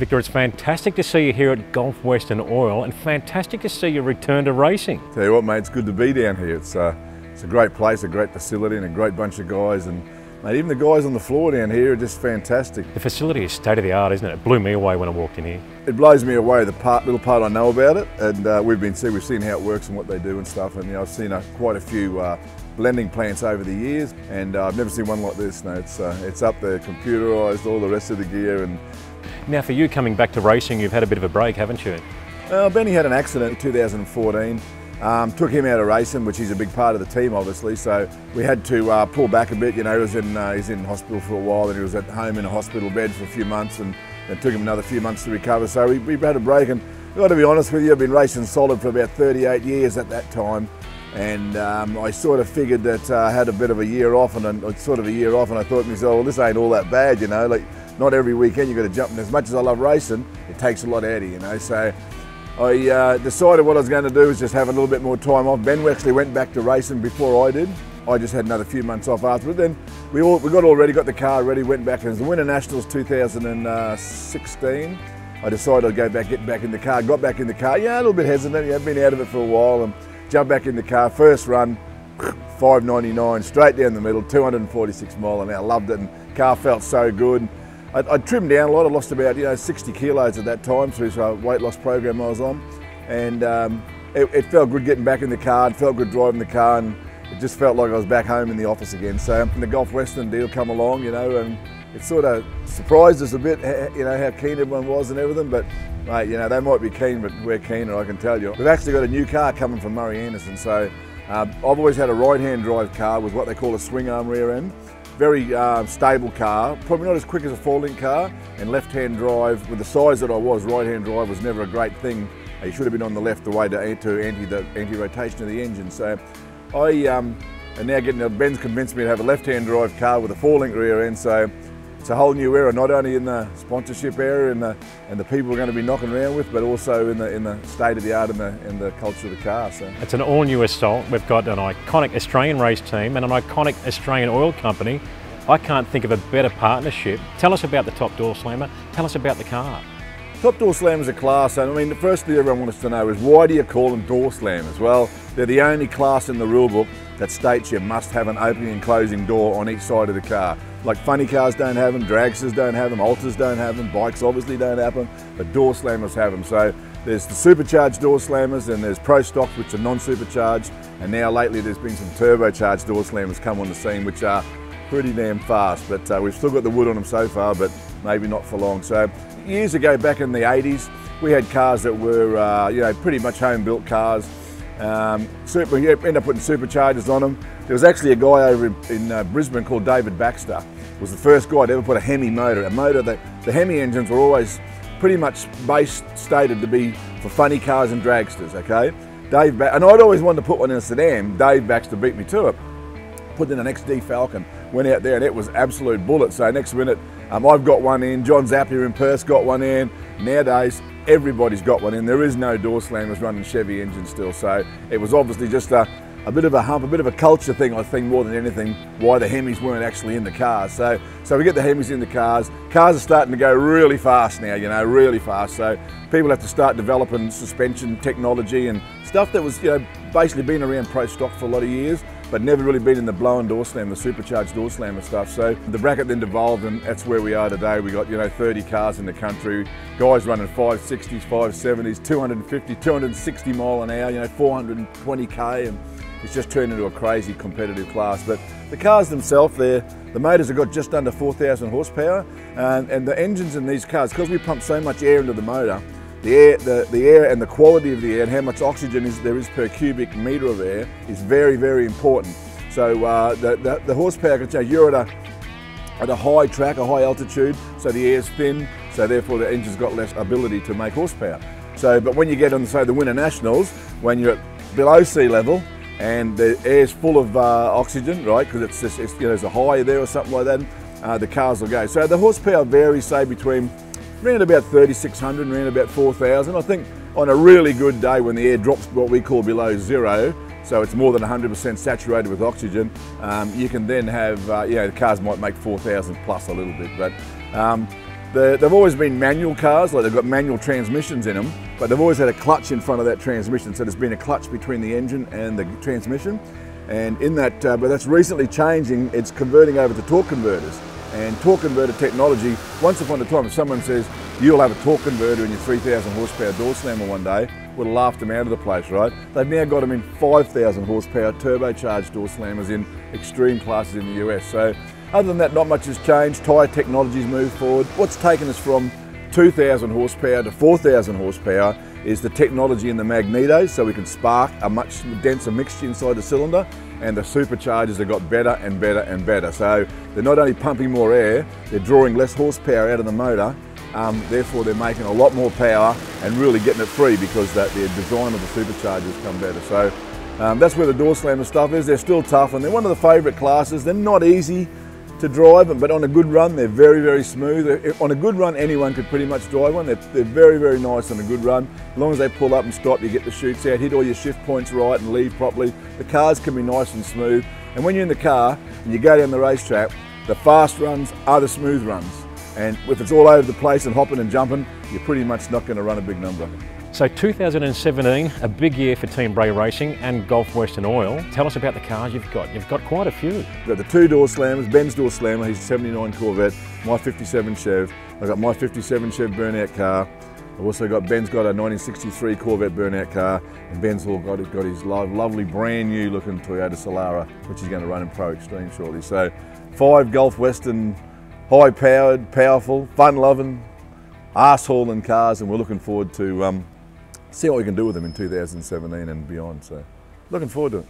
Victor, it's fantastic to see you here at Gulf Western Oil and fantastic to see you return to racing. Tell you what, mate, it's good to be down here. It's, uh, it's a great place, a great facility, and a great bunch of guys. And mate, even the guys on the floor down here are just fantastic. The facility is state of the art, isn't it? It blew me away when I walked in here. It blows me away the part, little part I know about it, and uh, we've been see, we've seen how it works and what they do and stuff. And you know, I've seen uh, quite a few uh, blending plants over the years, and uh, I've never seen one like this. No, it's uh, it's up there, computerised, all the rest of the gear, and now for you coming back to racing, you've had a bit of a break, haven't you? Well, Benny had an accident in 2014. Um, took him out of racing, which he's a big part of the team, obviously. So we had to uh, pull back a bit. You know, he was in uh, he's in hospital for a while, and he was at home in a hospital bed for a few months, and it took him another few months to recover. So we, we had a break, and I've got to be honest with you, I've been racing solid for about 38 years at that time, and um, I sort of figured that uh, I had a bit of a year off, and a, sort of a year off, and I thought to myself, well, this ain't all that bad, you know, like not every weekend you've got to jump. And as much as I love racing, it takes a lot out of you, you know. So I uh, decided what I was going to do was just have a little bit more time off. Ben actually went back to racing before I did. I just had another few months off after. But then we all we got all ready, got the car ready, went back. And it was the Winter Nationals 2016. I decided I'd go back, get back in the car. Got back in the car. Yeah, a little bit hesitant. Yeah, been out of it for a while and jumped back in the car. First run, 599 straight down the middle, 246 mile an hour. Loved it. And car felt so good. I, I, trimmed down a lot. I lost about you know 60 kilos at that time through a weight loss program I was on, and um, it, it, felt good getting back in the car. It felt good driving the car, and it just felt like I was back home in the office again. So the Gulf Western deal come along, you know, and it sort of surprised us a bit, you know, how keen everyone was and everything. But mate, you know, they might be keen, but we're keener, I can tell you. We've actually got a new car coming from Murray Anderson, so. Uh, I've always had a right-hand drive car with what they call a swing arm rear end very uh, stable car, probably not as quick as a four-link car, and left-hand drive, with the size that I was, right-hand drive was never a great thing. You should have been on the left the way to, to anti the anti-rotation of the engine. So I um, am now getting, Ben's convinced me to have a left-hand drive car with a four-link rear end, so it's a whole new era, not only in the sponsorship area and the, and the people we're going to be knocking around with, but also in the, in the state of the art and the, and the culture of the car. So. It's an all new Assault. We've got an iconic Australian race team and an iconic Australian oil company. I can't think of a better partnership. Tell us about the Top Door Slammer. Tell us about the car. Top door slammers are class, and I mean, the first thing everyone wants to know is why do you call them door slammers? Well, they're the only class in the rule book that states you must have an opening and closing door on each side of the car. Like funny cars don't have them, dragsters don't have them, alters don't have them, bikes obviously don't have them, but door slammers have them. So there's the supercharged door slammers and there's pro stocks which are non-supercharged and now lately there's been some turbocharged door slammers come on the scene which are pretty damn fast but uh, we've still got the wood on them so far but maybe not for long. So years ago back in the 80s we had cars that were uh, you know pretty much home built cars um, super, ended up putting superchargers on them. There was actually a guy over in uh, Brisbane called David Baxter. Was the first guy to ever put a Hemi motor. A motor that the Hemi engines were always pretty much base stated to be for funny cars and dragsters. Okay, Dave ba and I'd always wanted to put one in a sedan. Dave Baxter beat me to it. Put in an XD Falcon. Went out there and it was absolute bullet. So next minute, um, I've got one in. John Zappia in Perth got one in. Nowadays, everybody's got one in. There is no door slammers running Chevy engines still. So it was obviously just a, a bit of a hump, a bit of a culture thing, I think, more than anything, why the Hemis weren't actually in the cars. So, so we get the Hemis in the cars. Cars are starting to go really fast now, you know, really fast. So people have to start developing suspension technology and stuff that was, you know, basically been around pro stock for a lot of years but never really been in the blown door slam, the supercharged door slam and stuff. So the bracket then devolved and that's where we are today. We got, you know, 30 cars in the country, guys running 560s, 570s, 250, 260 mile an hour, you know, 420K and it's just turned into a crazy competitive class. But the cars themselves, they're, the motors have got just under 4,000 horsepower and, and the engines in these cars, because we pump so much air into the motor, the air, the, the air and the quality of the air and how much oxygen is, there is per cubic metre of air is very, very important. So uh, the, the, the, horsepower can change. You're at a, at a high track, a high altitude, so the air's thin, so therefore the engine's got less ability to make horsepower. So, but when you get on, say, the Winter Nationals, when you're at below sea level and the air's full of uh, oxygen, right, because it's, it's, you know, there's a high there or something like that, uh, the cars will go. So the horsepower varies, say, between Ran about 3,600, around about 4,000. I think on a really good day when the air drops what we call below zero, so it's more than 100% saturated with oxygen, um, you can then have, uh, you know, the cars might make 4,000 plus a little bit, but um, They're, they've always been manual cars, like they've got manual transmissions in them, but they've always had a clutch in front of that transmission, so there's been a clutch between the engine and the transmission. And in that, uh, but that's recently changing, it's converting over to torque converters. And torque converter technology, once upon a time, if someone says, you'll have a torque converter in your 3,000 horsepower door slammer one day, would have laughed them out of the place, right? They've now got them in 5,000 horsepower turbocharged door slammers in extreme classes in the US. So other than that, not much has changed. Tyre technology's moved forward. What's taken us from 2,000 horsepower to 4,000 horsepower is the technology in the magneto, so we can spark a much denser mixture inside the cylinder, and the superchargers have got better and better and better. So they're not only pumping more air, they're drawing less horsepower out of the motor, um, therefore they're making a lot more power and really getting it free because the, the design of the superchargers come better. So um, that's where the door slammer stuff is. They're still tough and they're one of the favourite classes. They're not easy to drive, them, but on a good run, they're very, very smooth. Uh, on a good run, anyone could pretty much drive one. They're, they're, very, very nice on a good run. As long as they pull up and stop, you get the chutes out, hit all your shift points right and leave properly. The cars can be nice and smooth. And when you're in the car and you go down the racetrack, the fast runs are the smooth runs. And if it's all over the place and hopping and jumping, you're pretty much not going to run a big number. So 2017, a big year for Team Bray Racing and Gulf Western Oil. Tell us about the cars you've got. You've got quite a few. We've got the two door slammers, Ben's door slammer, he's a 79 Corvette, my 57 Chev. I've got my 57 Chev burnout car. I've also got, Ben's got a 1963 Corvette burnout car, and Ben's all got, got his lovely brand new looking Toyota Solara, which he's going to run in Pro Extreme shortly. So five Gulf Western, high powered, powerful, fun loving, arse hauling cars, and we're looking forward to um, see what we can do with them in 2017 and beyond. So looking forward to it.